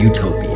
utopia.